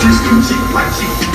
Cheek by chick.